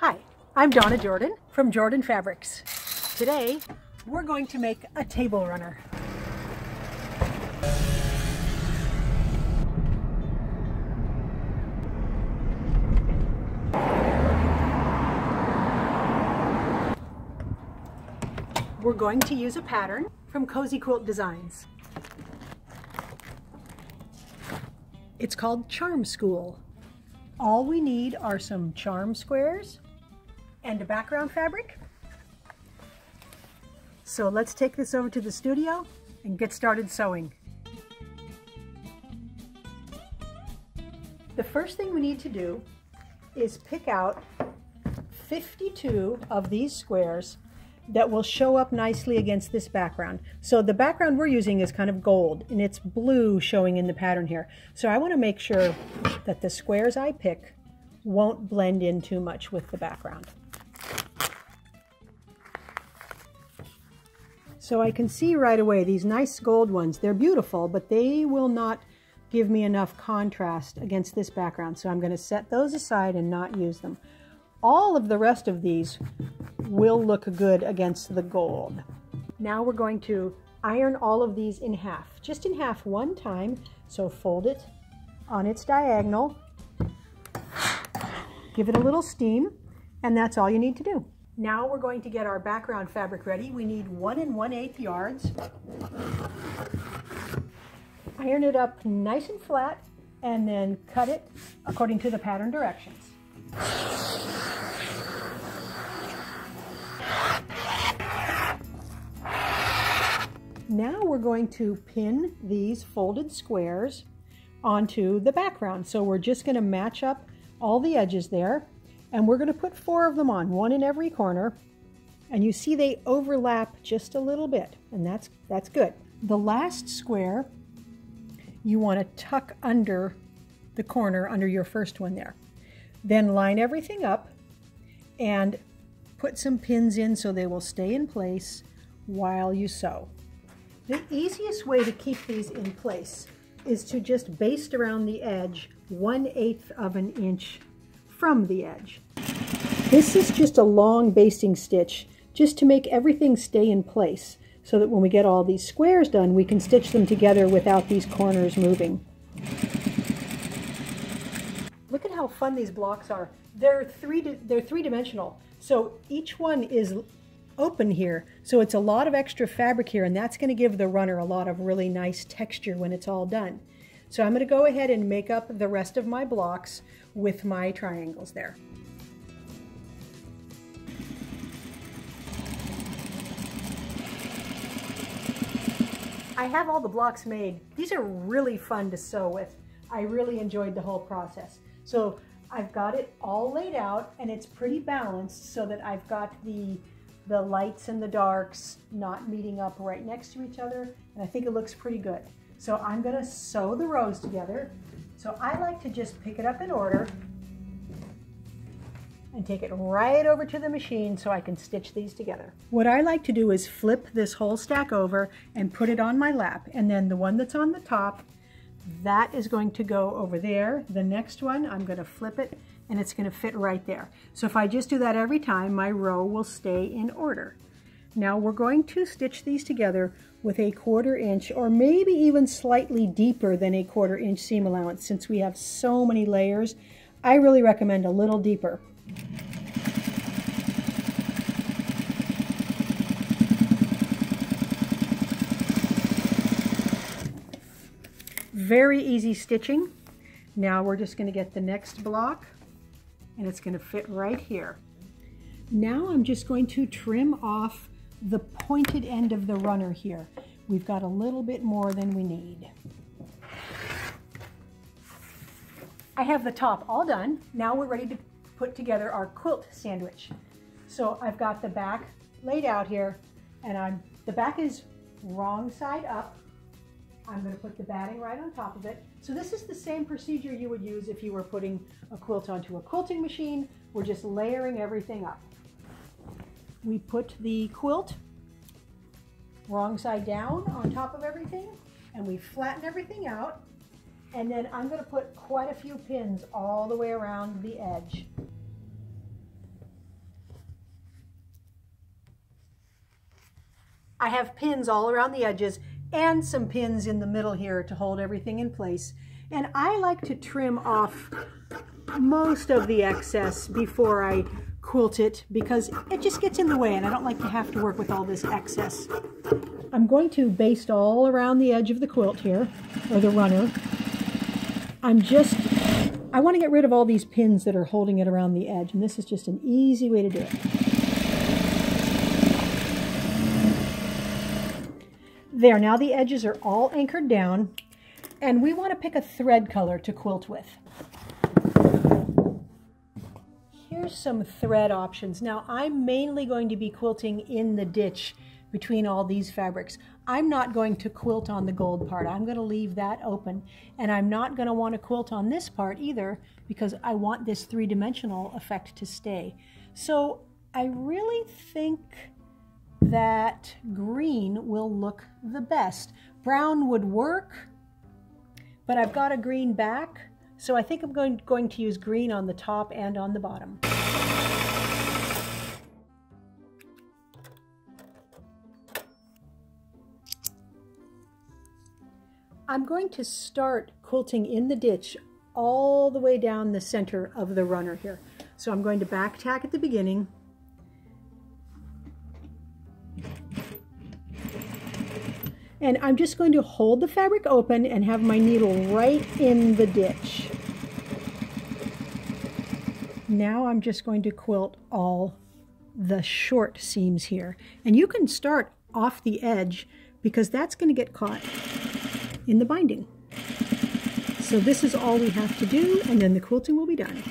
Hi, I'm Donna Jordan from Jordan Fabrics. Today, we're going to make a table runner. We're going to use a pattern from Cozy Quilt Designs. It's called Charm School. All we need are some charm squares and a background fabric. So let's take this over to the studio and get started sewing. The first thing we need to do is pick out 52 of these squares that will show up nicely against this background. So the background we're using is kind of gold and it's blue showing in the pattern here. So I want to make sure that the squares I pick won't blend in too much with the background. So I can see right away these nice gold ones, they're beautiful, but they will not give me enough contrast against this background. So I'm going to set those aside and not use them. All of the rest of these will look good against the gold. Now we're going to iron all of these in half, just in half one time. So fold it on its diagonal, give it a little steam, and that's all you need to do. Now we're going to get our background fabric ready. We need one and one eighth yards. Iron it up nice and flat and then cut it according to the pattern directions. Now we're going to pin these folded squares onto the background. So we're just going to match up all the edges there and we're going to put four of them on, one in every corner. And you see they overlap just a little bit and that's, that's good. The last square you want to tuck under the corner under your first one there. Then line everything up and put some pins in so they will stay in place while you sew. The easiest way to keep these in place is to just baste around the edge 1 8th of an inch from the edge. This is just a long basting stitch just to make everything stay in place so that when we get all these squares done we can stitch them together without these corners moving. Look at how fun these blocks are. They're three, they're three dimensional. So each one is open here. So it's a lot of extra fabric here and that's going to give the runner a lot of really nice texture when it's all done. So I'm going to go ahead and make up the rest of my blocks with my triangles there. I have all the blocks made. These are really fun to sew with. I really enjoyed the whole process. So I've got it all laid out and it's pretty balanced so that I've got the the lights and the darks not meeting up right next to each other. And I think it looks pretty good. So I'm gonna sew the rows together. So I like to just pick it up in order and take it right over to the machine so I can stitch these together. What I like to do is flip this whole stack over and put it on my lap. And then the one that's on the top, that is going to go over there. The next one, I'm gonna flip it and it's going to fit right there. So if I just do that every time, my row will stay in order. Now we're going to stitch these together with a quarter inch or maybe even slightly deeper than a quarter inch seam allowance since we have so many layers. I really recommend a little deeper. Very easy stitching. Now we're just going to get the next block and it's going to fit right here. Now I'm just going to trim off the pointed end of the runner here. We've got a little bit more than we need. I have the top all done. Now we're ready to put together our quilt sandwich. So I've got the back laid out here and I'm the back is wrong side up. I'm going to put the batting right on top of it. So this is the same procedure you would use if you were putting a quilt onto a quilting machine. We're just layering everything up we put the quilt wrong side down on top of everything and we flatten everything out. And then I'm gonna put quite a few pins all the way around the edge. I have pins all around the edges and some pins in the middle here to hold everything in place. And I like to trim off most of the excess before I quilt it because it just gets in the way and I don't like to have to work with all this excess. I'm going to baste all around the edge of the quilt here, or the runner. I'm just, I want to get rid of all these pins that are holding it around the edge and this is just an easy way to do it. There, now the edges are all anchored down and we want to pick a thread color to quilt with. Here's some thread options. Now I'm mainly going to be quilting in the ditch between all these fabrics. I'm not going to quilt on the gold part. I'm going to leave that open. And I'm not going to want to quilt on this part either because I want this three-dimensional effect to stay. So I really think that green will look the best. Brown would work, but I've got a green back, so I think I'm going, going to use green on the top and on the bottom. I'm going to start quilting in the ditch all the way down the center of the runner here. So I'm going to back tack at the beginning, And I'm just going to hold the fabric open and have my needle right in the ditch. Now I'm just going to quilt all the short seams here. And you can start off the edge because that's going to get caught in the binding. So this is all we have to do and then the quilting will be done.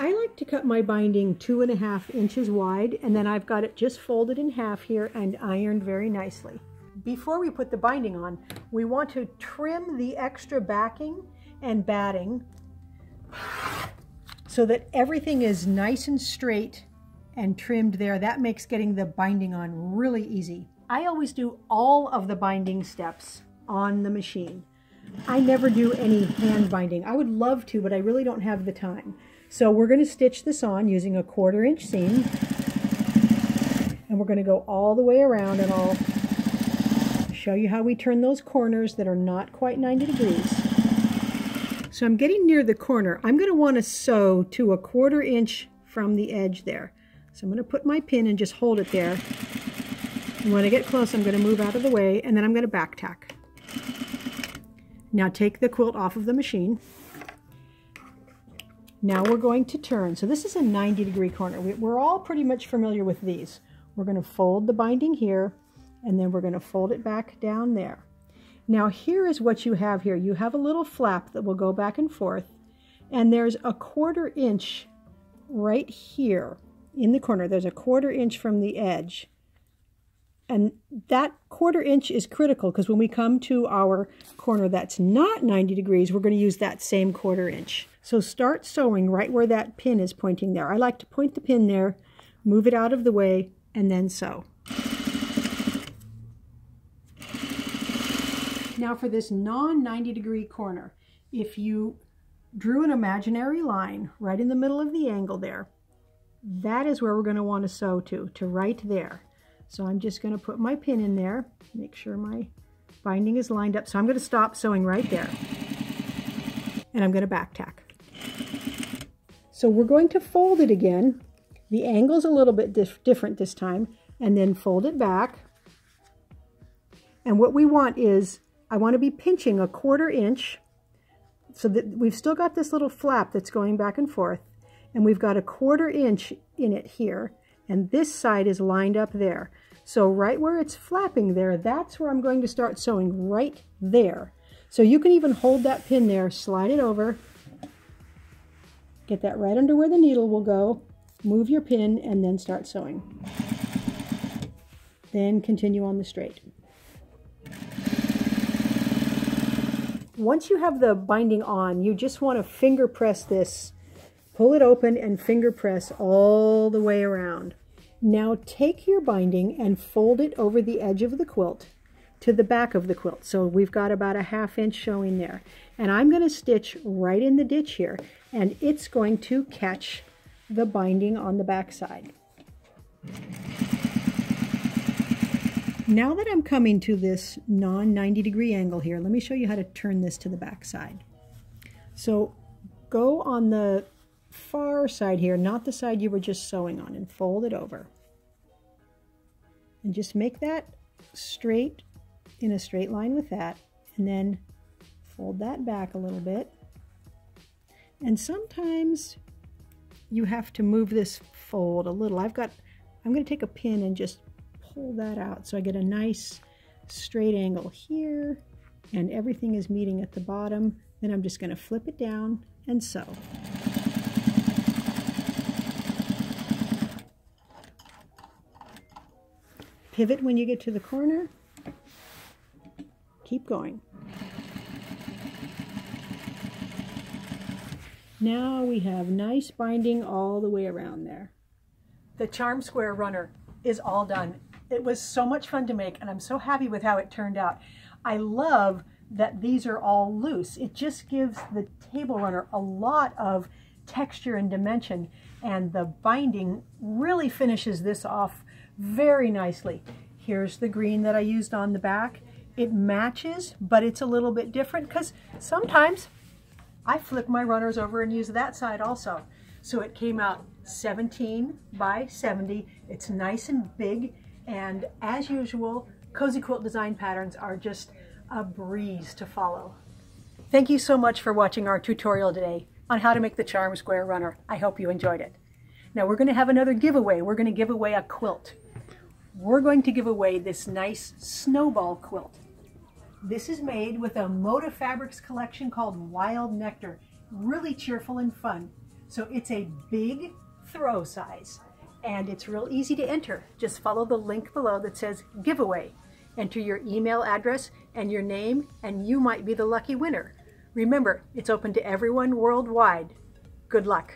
I like to cut my binding two and a half inches wide and then I've got it just folded in half here and ironed very nicely. Before we put the binding on, we want to trim the extra backing and batting so that everything is nice and straight and trimmed there. That makes getting the binding on really easy. I always do all of the binding steps on the machine. I never do any hand binding. I would love to, but I really don't have the time. So we're going to stitch this on using a quarter inch seam. And we're going to go all the way around and I'll show you how we turn those corners that are not quite 90 degrees. So I'm getting near the corner. I'm going to want to sew to a quarter inch from the edge there. So I'm going to put my pin and just hold it there. And when I get close, I'm going to move out of the way and then I'm going to back tack. Now take the quilt off of the machine. Now we're going to turn. So this is a 90 degree corner. We're all pretty much familiar with these. We're going to fold the binding here and then we're going to fold it back down there. Now here is what you have here. You have a little flap that will go back and forth and there's a quarter inch right here in the corner. There's a quarter inch from the edge. And that quarter inch is critical because when we come to our corner that's not 90 degrees, we're going to use that same quarter inch. So start sewing right where that pin is pointing there. I like to point the pin there, move it out of the way, and then sew. Now for this non-90 degree corner, if you drew an imaginary line right in the middle of the angle there, that is where we're going to want to sew to, to right there. So I'm just going to put my pin in there, make sure my binding is lined up. So I'm going to stop sewing right there. And I'm going to back tack. So we're going to fold it again. The angle's a little bit dif different this time. And then fold it back. And what we want is, I want to be pinching a quarter inch so that we've still got this little flap that's going back and forth. And we've got a quarter inch in it here. And this side is lined up there. So right where it's flapping there, that's where I'm going to start sewing right there. So you can even hold that pin there, slide it over, Get that right under where the needle will go, move your pin, and then start sewing. Then continue on the straight. Once you have the binding on, you just want to finger press this. Pull it open and finger press all the way around. Now take your binding and fold it over the edge of the quilt to the back of the quilt. So we've got about a half inch showing there. And I'm going to stitch right in the ditch here and it's going to catch the binding on the back side. Now that I'm coming to this non-90 degree angle here, let me show you how to turn this to the back side. So go on the far side here, not the side you were just sewing on, and fold it over. And just make that straight in a straight line with that, and then fold that back a little bit. And sometimes you have to move this fold a little. I've got, I'm going to take a pin and just pull that out so I get a nice straight angle here and everything is meeting at the bottom. Then I'm just going to flip it down and sew. Pivot when you get to the corner. Keep going. Now we have nice binding all the way around there. The Charm Square Runner is all done. It was so much fun to make and I'm so happy with how it turned out. I love that these are all loose. It just gives the table runner a lot of texture and dimension and the binding really finishes this off very nicely. Here's the green that I used on the back. It matches, but it's a little bit different because sometimes I flip my runners over and use that side also. So it came out 17 by 70. It's nice and big. And as usual, Cozy Quilt design patterns are just a breeze to follow. Thank you so much for watching our tutorial today on how to make the Charm Square Runner. I hope you enjoyed it. Now we're going to have another giveaway. We're going to give away a quilt. We're going to give away this nice snowball quilt. This is made with a Moda Fabrics collection called Wild Nectar. Really cheerful and fun. So it's a big throw size and it's real easy to enter. Just follow the link below that says giveaway. Enter your email address and your name and you might be the lucky winner. Remember, it's open to everyone worldwide. Good luck.